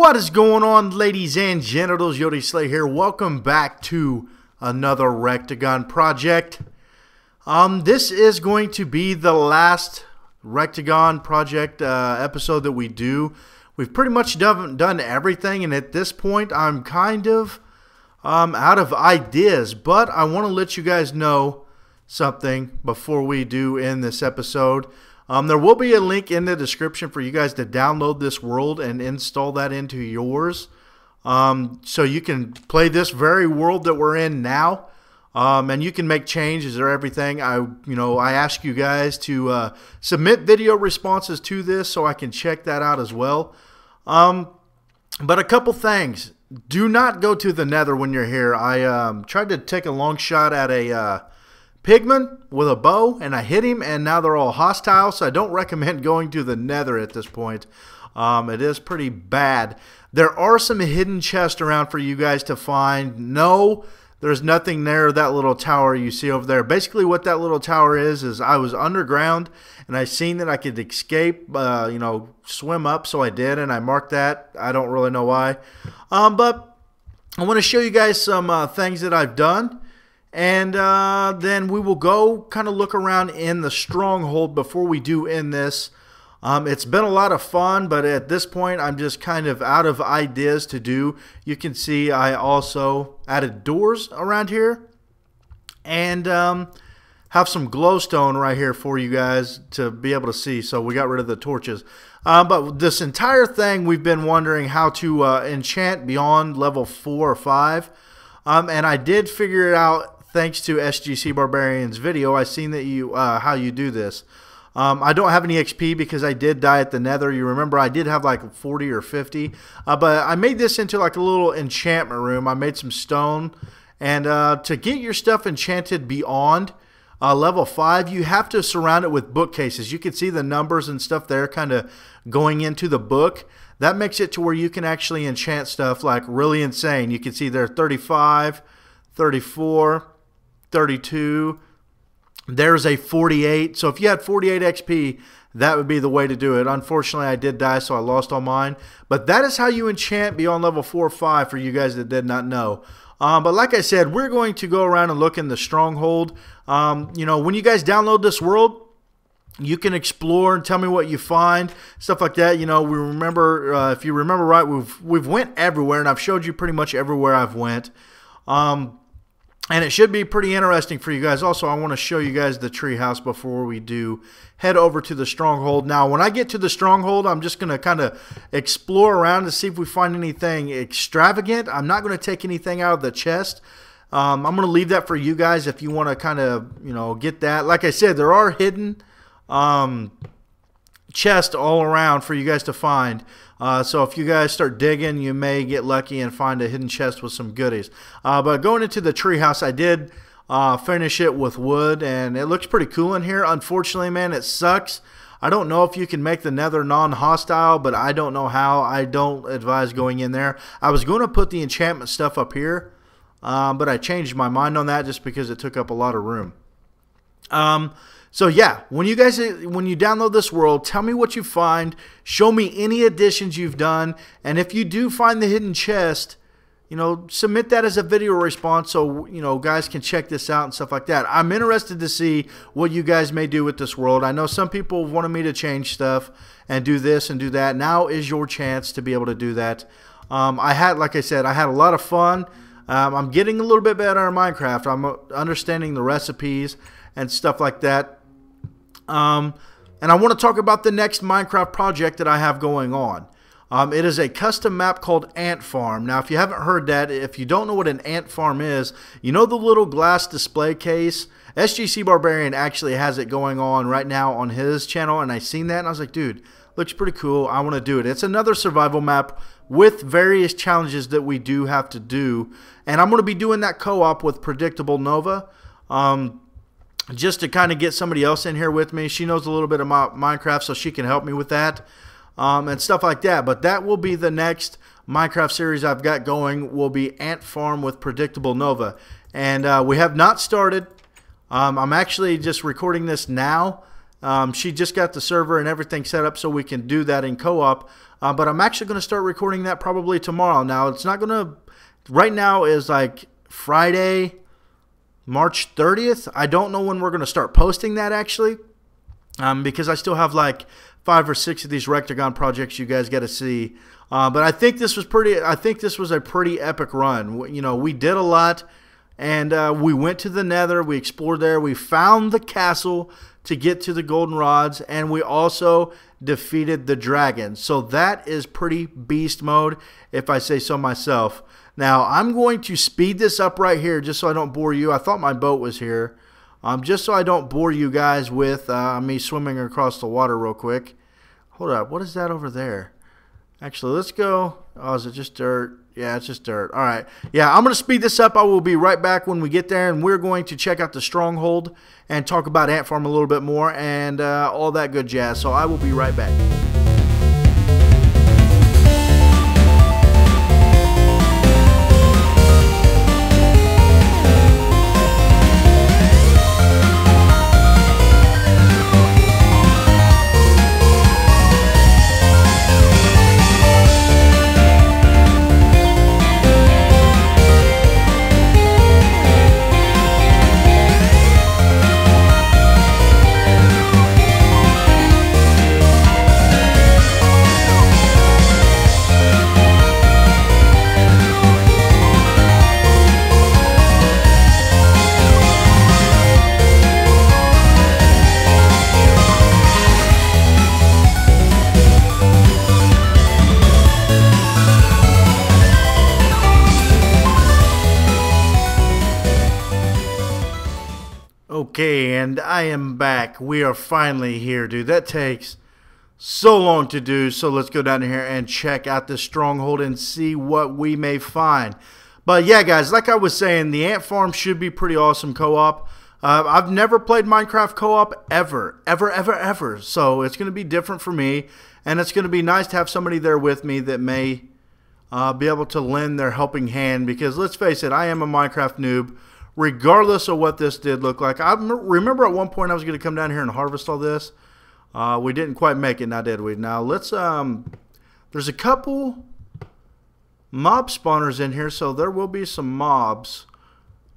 What is going on, ladies and genitals? YoteSlaya here. Welcome back to another Rectagon project. Um, this is going to be the last Rectagon project uh, episode that we do. We've pretty much done, done everything, and at this point, I'm kind of um, out of ideas. But I want to let you guys know something before we do end this episode. Um, there will be a link in the description for you guys to download this world and install that into yours. Um, so you can play this very world that we're in now. Um, and you can make changes or everything. I, you know, I ask you guys to uh, submit video responses to this so I can check that out as well. Um, but a couple things. Do not go to the Nether when you're here. I um, tried to take a long shot at a uh, Pigman with a bow, and I hit him, and now they're all hostile, so I don't recommend going to the nether at this point. Um, it is pretty bad. There are some hidden chests around for you guys to find. No, there's nothing there, that little tower you see over there. Basically, what that little tower is, is I was underground, and I seen that I could escape, uh, you know, swim up, so I did, and I marked that. I don't really know why. Um, but I want to show you guys some uh, things that I've done. And uh, then we will go kind of look around in the stronghold before we do end this. Um, it's been a lot of fun, but at this point, I'm just kind of out of ideas to do. You can see I also added doors around here and um, have some glowstone right here for you guys to be able to see. So we got rid of the torches. Um, but this entire thing, we've been wondering how to uh, enchant beyond level 4 or 5. Um, and I did figure it out thanks to SGC Barbarian's video, I seen that you uh, how you do this. Um, I don't have any XP because I did die at the Nether. You remember I did have like 40 or 50, uh, but I made this into like a little enchantment room. I made some stone, and uh, to get your stuff enchanted beyond uh, level five, you have to surround it with bookcases. You can see the numbers and stuff there, kind of going into the book. That makes it to where you can actually enchant stuff like really insane. You can see there 35, 34. 32. There's a 48. So if you had 48 XP, that would be the way to do it. Unfortunately, I did die, so I lost all mine. But that is how you enchant beyond level 4 or 5 for you guys that did not know. Um, but like I said, we're going to go around and look in the stronghold. Um, you know, when you guys download this world, you can explore and tell me what you find, stuff like that. You know, we remember uh, if you remember right, we've we've went everywhere, and I've showed you pretty much everywhere I've went. Um, and it should be pretty interesting for you guys. Also, I want to show you guys the treehouse before we do head over to the stronghold. Now, when I get to the stronghold, I'm just going to kind of explore around to see if we find anything extravagant. I'm not going to take anything out of the chest. Um, I'm going to leave that for you guys if you want to kind of, you know, get that. Like I said, there are hidden um, chests all around for you guys to find. Uh, so if you guys start digging, you may get lucky and find a hidden chest with some goodies. Uh, but going into the treehouse, I did uh, finish it with wood, and it looks pretty cool in here. Unfortunately, man, it sucks. I don't know if you can make the nether non-hostile, but I don't know how. I don't advise going in there. I was going to put the enchantment stuff up here, um, but I changed my mind on that just because it took up a lot of room. Um, so yeah, when you guys when you download this world, tell me what you find. Show me any additions you've done, and if you do find the hidden chest, you know, submit that as a video response so you know guys can check this out and stuff like that. I'm interested to see what you guys may do with this world. I know some people wanted me to change stuff and do this and do that. Now is your chance to be able to do that. Um, I had, like I said, I had a lot of fun. Um, I'm getting a little bit better in Minecraft. I'm uh, understanding the recipes and stuff like that. Um, and I want to talk about the next Minecraft project that I have going on. Um, it is a custom map called Ant Farm. Now, if you haven't heard that, if you don't know what an ant farm is, you know the little glass display case? SGC Barbarian actually has it going on right now on his channel, and I seen that, and I was like, dude, looks pretty cool. I want to do it. It's another survival map with various challenges that we do have to do, and I'm going to be doing that co-op with Predictable Nova. Um, just to kind of get somebody else in here with me. She knows a little bit about Minecraft, so she can help me with that um, and stuff like that. But that will be the next Minecraft series I've got going. Will be Ant Farm with Predictable Nova, and uh, we have not started. Um, I'm actually just recording this now. Um, she just got the server and everything set up so we can do that in co-op. Uh, but I'm actually going to start recording that probably tomorrow. Now it's not going to. Right now is like Friday, March 30th. I don't know when we're going to start posting that actually, um, because I still have like five or six of these Rectagon projects you guys got to see. Uh, but I think this was pretty. I think this was a pretty epic run. You know, we did a lot, and uh, we went to the Nether. We explored there. We found the castle to get to the golden rods, and we also defeated the dragon. So that is pretty beast mode, if I say so myself. Now I'm going to speed this up right here, just so I don't bore you. I thought my boat was here. Um, just so I don't bore you guys with uh, me swimming across the water real quick. Hold up, what is that over there? Actually, let's go. Oh, is it just dirt? Yeah, it's just dirt. All right. Yeah, I'm going to speed this up. I will be right back when we get there, and we're going to check out the stronghold and talk about Ant Farm a little bit more and uh, all that good jazz. So I will be right back. Okay, and I am back. We are finally here, dude. That takes so long to do. So let's go down here and check out the stronghold and see what we may find. But yeah, guys, like I was saying, the ant farm should be pretty awesome co-op. Uh, I've never played Minecraft co-op ever, ever, ever, ever. So it's going to be different for me, and it's going to be nice to have somebody there with me that may uh, be able to lend their helping hand. Because let's face it, I am a Minecraft noob regardless of what this did look like. I remember at one point I was going to come down here and harvest all this. Uh, we didn't quite make it now, did we? Now let's. Um, there's a couple mob spawners in here, so there will be some mobs.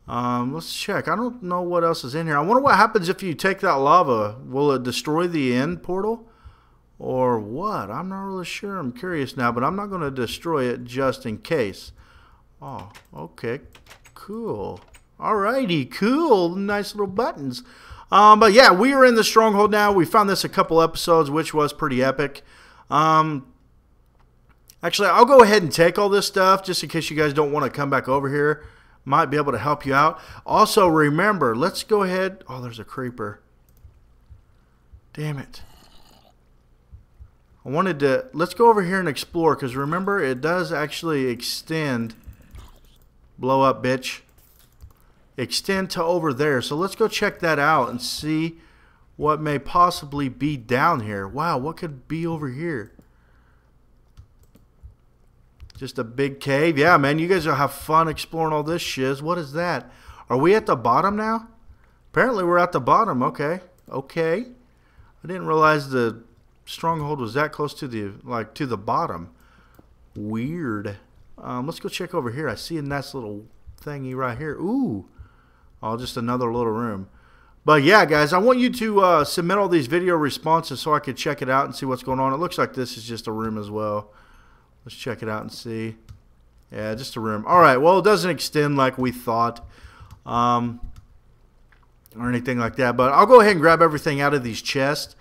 Um, let's check. I don't know what else is in here. I wonder what happens if you take that lava. Will it destroy the end portal? Or what? I'm not really sure. I'm curious now, but I'm not going to destroy it just in case. Oh, okay. Cool. Alrighty, cool. Nice little buttons. Um, but yeah, we are in the stronghold now. We found this a couple episodes, which was pretty epic. Um, actually, I'll go ahead and take all this stuff just in case you guys don't want to come back over here. Might be able to help you out. Also, remember, let's go ahead. Oh, there's a creeper. Damn it. I wanted to, let's go over here and explore because remember, it does actually extend. Blow up, bitch extend to over there. So let's go check that out and see what may possibly be down here. Wow, what could be over here? Just a big cave. Yeah, man, you guys will have fun exploring all this shiz. What is that? Are we at the bottom now? Apparently we're at the bottom. Okay. Okay. I didn't realize the stronghold was that close to the like to the bottom. Weird. Um, let's go check over here. I see a nice little thingy right here. Ooh. Oh, just another little room. But yeah, guys, I want you to uh, submit all these video responses so I could check it out and see what's going on. It looks like this is just a room as well. Let's check it out and see. Yeah, just a room. All right, well, it doesn't extend like we thought um, or anything like that. But I'll go ahead and grab everything out of these chests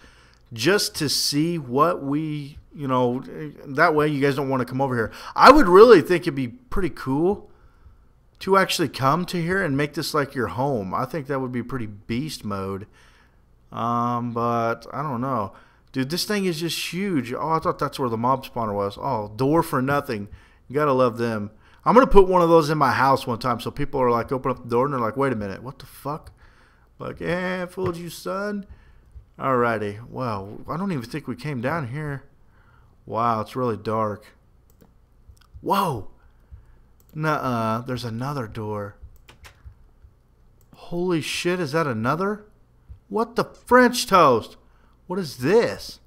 just to see what we, you know, that way you guys don't want to come over here. I would really think it'd be pretty cool to actually come to here and make this like your home. I think that would be pretty beast mode. Um, but I don't know. Dude, this thing is just huge. Oh, I thought that's where the mob spawner was. Oh, door for nothing. You gotta love them. I'm gonna put one of those in my house one time so people are like open up the door and they're like, wait a minute, what the fuck? Like, eh, fooled you, son. Alrighty. Wow, I don't even think we came down here. Wow, it's really dark. Whoa! Nuh-uh. There's another door. Holy shit, is that another? What the French toast? What is this?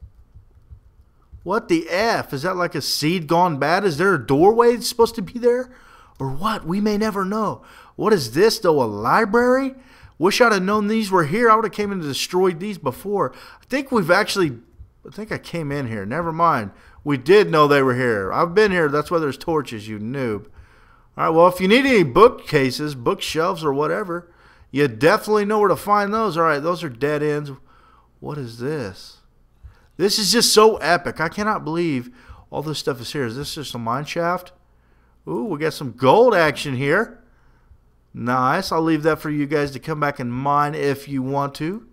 What the F? Is that like a seed gone bad? Is there a doorway that's supposed to be there? Or what? We may never know. What is this, though? A library? Wish I'd have known these were here. I would have came in and destroyed these before. I think we've actually... I think I came in here. Never mind. We did know they were here. I've been here. That's why there's torches, you noob. All right, well, if you need any bookcases, bookshelves, or whatever, you definitely know where to find those. All right, those are dead ends. What is this? This is just so epic. I cannot believe all this stuff is here. Is this just a mine shaft? Ooh, we got some gold action here. Nice. I'll leave that for you guys to come back and mine if you want to.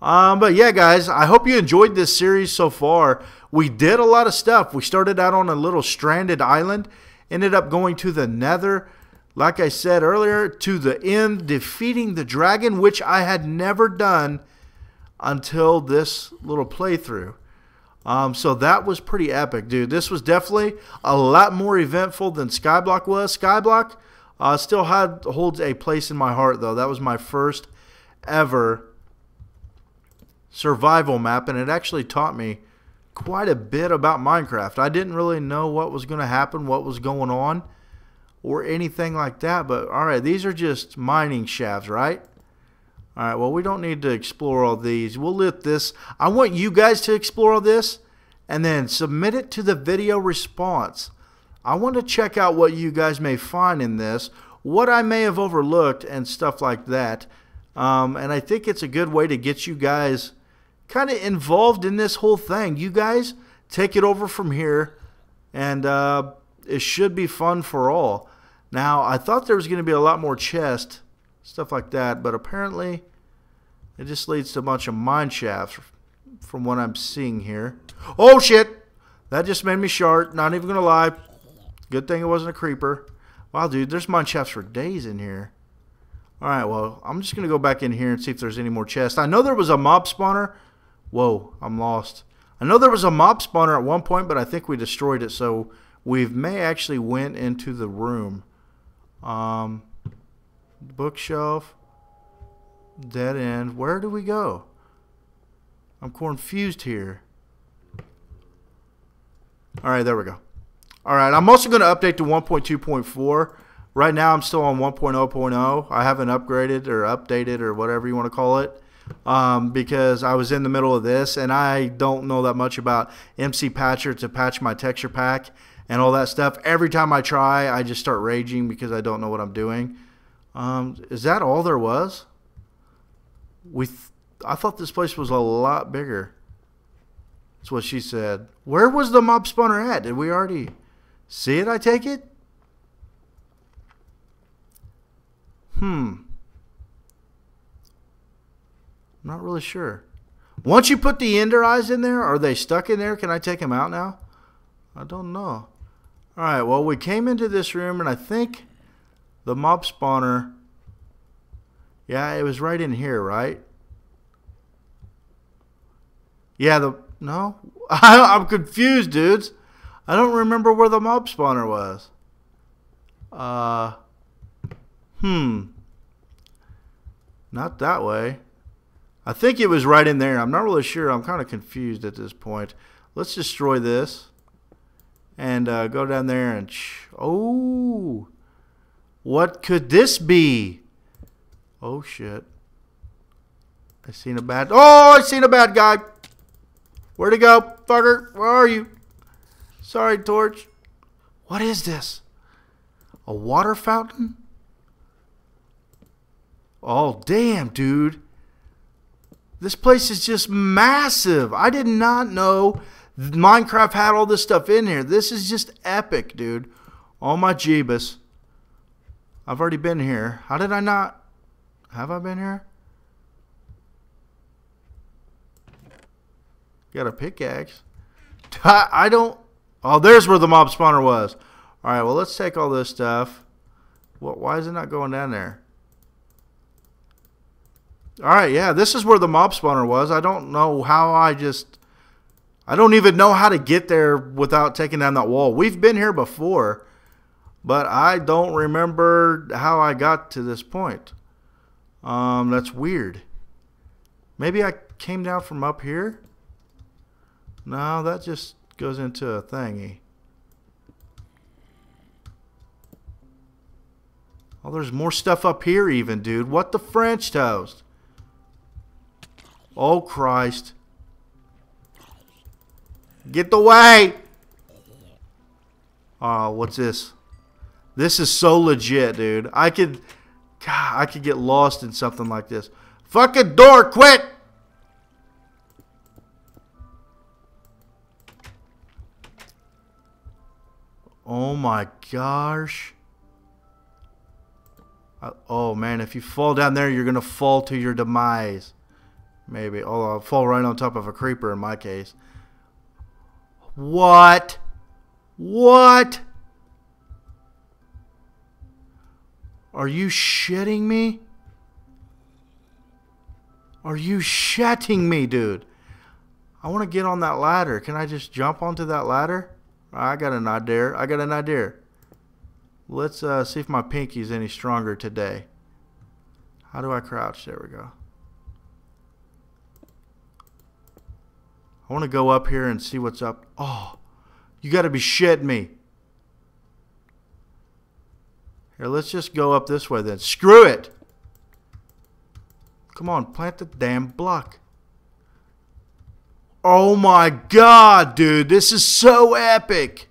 Um, but yeah, guys, I hope you enjoyed this series so far. We did a lot of stuff. We started out on a little stranded island, ended up going to the nether, like I said earlier, to the end, defeating the dragon, which I had never done until this little playthrough. Um, so that was pretty epic, dude. This was definitely a lot more eventful than Skyblock was. Skyblock uh, still had holds a place in my heart, though. That was my first ever survival map, and it actually taught me quite a bit about Minecraft. I didn't really know what was going to happen, what was going on, or anything like that. But all right, these are just mining shafts, right? All right, well, we don't need to explore all these. We'll let this. I want you guys to explore all this and then submit it to the video response. I want to check out what you guys may find in this, what I may have overlooked, and stuff like that. Um, and I think it's a good way to get you guys kind of involved in this whole thing. You guys take it over from here, and uh, it should be fun for all. Now, I thought there was going to be a lot more chest stuff like that. But apparently, it just leads to a bunch of mine shafts from what I'm seeing here. Oh, shit! That just made me short. Not even going to lie. Good thing it wasn't a creeper. Wow, dude, there's mine shafts for days in here. Alright, well, I'm just going to go back in here and see if there's any more chests. I know there was a mob spawner. Whoa, I'm lost. I know there was a mob spawner at one point, but I think we destroyed it, so we may actually went into the room. Um, bookshelf, dead end. Where do we go? I'm confused here. All right, there we go. All right, I'm also going to update to 1.2.4. Right now, I'm still on 1.0.0. I haven't upgraded or updated or whatever you want to call it um, because I was in the middle of this and I don't know that much about MC Patcher to patch my texture pack and all that stuff. Every time I try, I just start raging because I don't know what I'm doing. Um, is that all there was? We, th I thought this place was a lot bigger. That's what she said. Where was the mob spawner at? Did we already see it? I take it. Hmm. Not really sure. Once you put the ender eyes in there, are they stuck in there? Can I take them out now? I don't know. All right, well, we came into this room, and I think the mob spawner, yeah, it was right in here, right? Yeah, the, no? I'm confused, dudes. I don't remember where the mob spawner was. Uh, hmm. Not that way. I think it was right in there. I'm not really sure. I'm kind of confused at this point. Let's destroy this. And uh, go down there and... oh! What could this be? Oh, shit. I seen a bad... Oh, I seen a bad guy. Where'd he go? Fucker, where are you? Sorry, Torch. What is this? A water fountain? Oh, damn, dude. This place is just massive. I did not know Minecraft had all this stuff in here. This is just epic, dude. Oh my Jeebus. I've already been here. How did I not? Have I been here? Got a pickaxe. I don't... Oh, there's where the mob spawner was. Alright, well, let's take all this stuff. What? Why is it not going down there? Alright, yeah, this is where the mob spawner was. I don't know how I just... I don't even know how to get there without taking down that wall. We've been here before. But I don't remember how I got to this point. Um, that's weird. Maybe I came down from up here? No, that just goes into a thingy. Oh, there's more stuff up here even, dude. What the French toast? Oh, Christ. Get away! Oh, what's this? This is so legit, dude. I could... God, I could get lost in something like this. Fucking door, quit! Oh my gosh. Uh, oh man, if you fall down there, you're going to fall to your demise. Maybe. Oh, I'll fall right on top of a creeper in my case. What? What? Are you shitting me? Are you shitting me, dude? I want to get on that ladder. Can I just jump onto that ladder? I got an idea. I got an idea. Let's uh, see if my pinky is any stronger today. How do I crouch? There we go. I want to go up here and see what's up. Oh, you got to be shitting me. Here, let's just go up this way then. Screw it. Come on, plant the damn block. Oh my god, dude. This is so epic.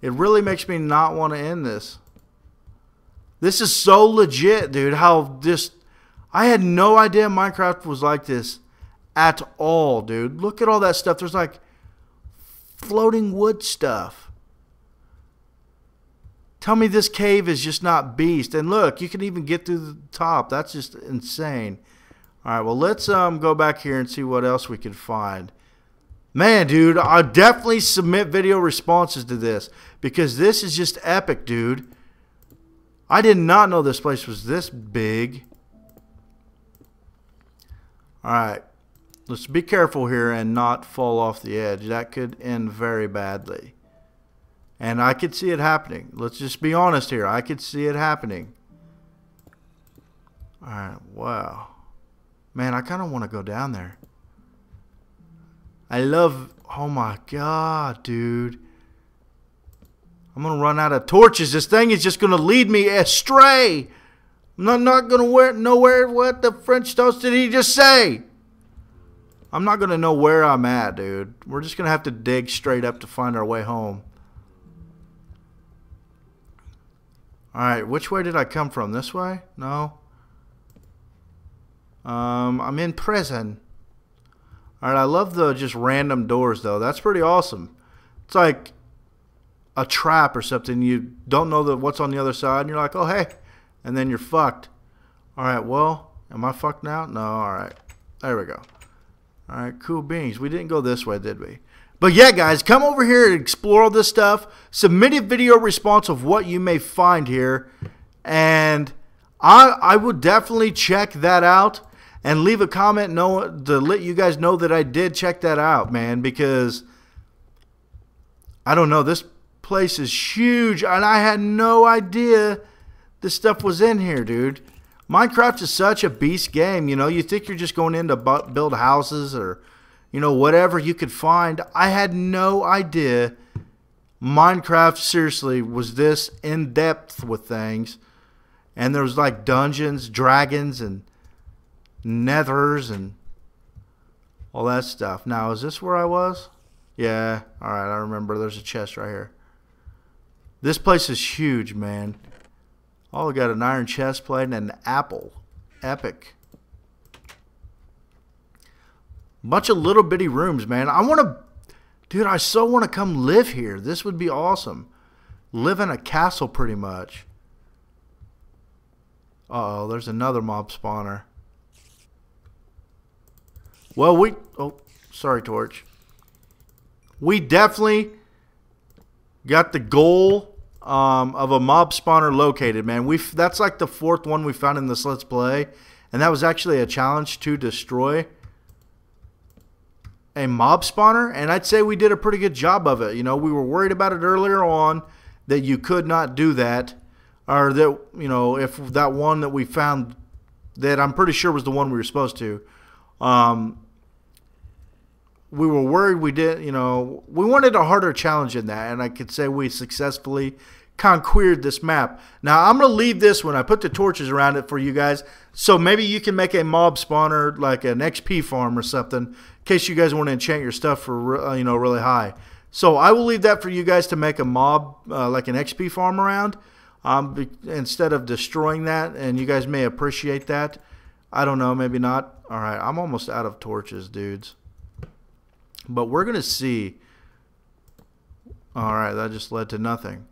It really makes me not want to end this. This is so legit, dude. How just I had no idea Minecraft was like this at all, dude. Look at all that stuff. There's like floating wood stuff. Tell me this cave is just not beast. And look, you can even get through the top. That's just insane. All right, well, let's um go back here and see what else we can find. Man, dude, I'll definitely submit video responses to this because this is just epic, dude. I did not know this place was this big. Alright, let's be careful here and not fall off the edge. That could end very badly. And I could see it happening. Let's just be honest here. I could see it happening. Alright, wow. Man, I kind of want to go down there. I love. Oh my god, dude. I'm gonna run out of torches. This thing is just gonna lead me astray. I'm not, not gonna wear, know where what the French toast did he just say. I'm not gonna know where I'm at, dude. We're just gonna have to dig straight up to find our way home. Alright, which way did I come from? This way? No. Um, I'm in prison. Alright, I love the just random doors though. That's pretty awesome. It's like a trap or something. You don't know that what's on the other side, and you're like, oh hey, and then you're fucked. Alright, well, am I fucked now? No, alright. There we go. Alright, cool beans. We didn't go this way, did we? But yeah, guys, come over here and explore all this stuff. Submit a video response of what you may find here. And I I would definitely check that out and leave a comment know to let you guys know that I did check that out, man, because I don't know, this place is huge and I had no idea this stuff was in here, dude. Minecraft is such a beast game, you know. You think you're just going in to build houses or you know whatever you could find. I had no idea Minecraft seriously was this in depth with things. And there was like dungeons, dragons and nethers and all that stuff. Now, is this where I was? Yeah. All right, I remember. There's a chest right here. This place is huge, man. Oh, got an iron chest plate and an apple. Epic. Bunch of little bitty rooms, man. I want to... Dude, I so want to come live here. This would be awesome. Live in a castle, pretty much. Uh oh there's another mob spawner. Well, we... Oh, sorry, Torch. We definitely got the goal um, of a mob spawner located, man. we That's like the fourth one we found in this Let's Play. And that was actually a challenge to destroy a mob spawner. And I'd say we did a pretty good job of it. You know, we were worried about it earlier on that you could not do that. Or that, you know, if that one that we found that I'm pretty sure was the one we were supposed to. Um, we were worried we did, you know, we wanted a harder challenge in that, and I could say we successfully conquered this map. Now I'm gonna leave this when I put the torches around it for you guys, so maybe you can make a mob spawner like an XP farm or something, in case you guys want to enchant your stuff for uh, you know really high. So I will leave that for you guys to make a mob uh, like an XP farm around, um, instead of destroying that, and you guys may appreciate that. I don't know, maybe not. All right, I'm almost out of torches, dudes. But we're gonna see. All right, that just led to nothing.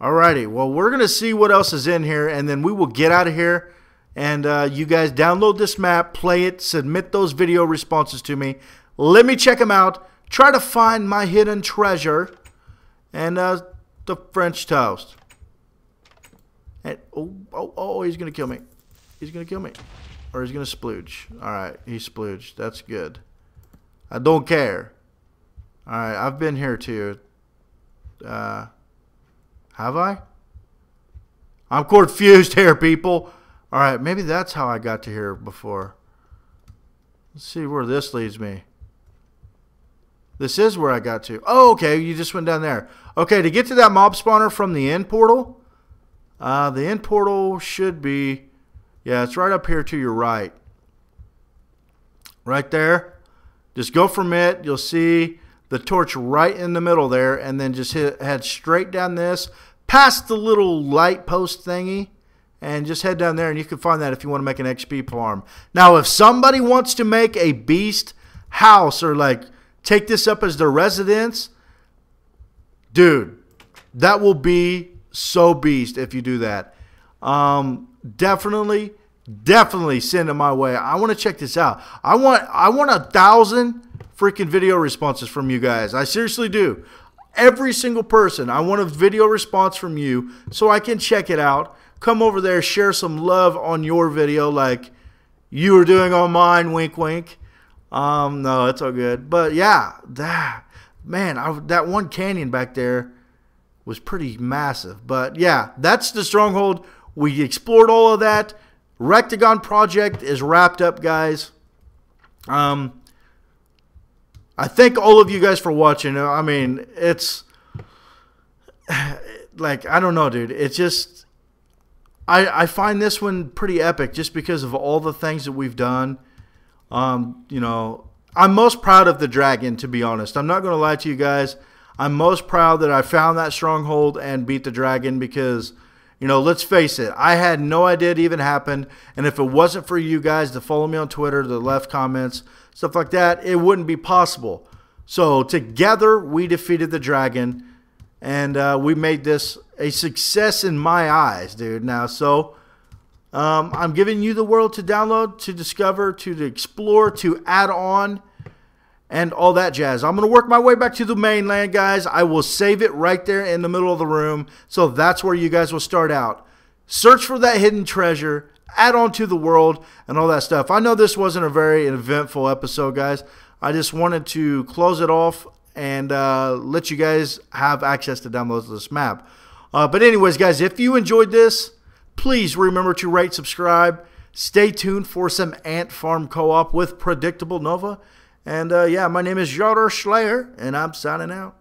Alrighty, well, we're going to see what else is in here, and then we will get out of here. And uh, you guys download this map, play it, submit those video responses to me. Let me check them out. Try to find my hidden treasure and uh, the French toast. And oh, oh, oh, he's going to kill me. He's going to kill me. Or he's going to splooge. Alright, he splooged. That's good. I don't care. Alright, I've been here too. Uh... Have I? I'm confused here, people. All right, maybe that's how I got to here before. Let's see where this leads me. This is where I got to. Oh, okay, you just went down there. Okay, to get to that mob spawner from the end portal, uh, the end portal should be, yeah, it's right up here to your right. Right there. Just go from it. You'll see the torch right in the middle there, and then just hit, head straight down this, past the little light post thingy, and just head down there, and you can find that if you want to make an XP farm. Now, if somebody wants to make a beast house or like take this up as their residence, dude, that will be so beast if you do that. Um, definitely, definitely send it my way. I want to check this out. I want I want a thousand freaking video responses from you guys. I seriously do. Every single person. I want a video response from you so I can check it out. Come over there, share some love on your video like you were doing on mine. Wink, wink. Um, no, it's all good. But yeah, that man, I, that one canyon back there was pretty massive. But yeah, that's the stronghold. We explored all of that. Rectagon project is wrapped up, guys. Um, I thank all of you guys for watching. I mean, it's like I don't know, dude. It's just I I find this one pretty epic just because of all the things that we've done. Um, you know, I'm most proud of the dragon to be honest. I'm not going to lie to you guys. I'm most proud that I found that stronghold and beat the dragon because you know, let's face it, I had no idea it even happened. And if it wasn't for you guys to follow me on Twitter, the left comments, stuff like that, it wouldn't be possible. So together we defeated the dragon, and uh, we made this a success in my eyes, dude. Now, so um, I'm giving you the world to download, to discover, to, to explore, to add on, and all that jazz. I'm going to work my way back to the mainland, guys. I will save it right there in the middle of the room. So that's where you guys will start out. Search for that hidden treasure, add on to the world, and all that stuff. I know this wasn't a very eventful episode, guys. I just wanted to close it off and uh, let you guys have access to download this map. Uh, but anyways, guys, if you enjoyed this, please remember to rate, subscribe. Stay tuned for some Ant Farm Co-op with Predictable Nova. And uh, yeah, my name is YoteSlaya, and I'm signing out.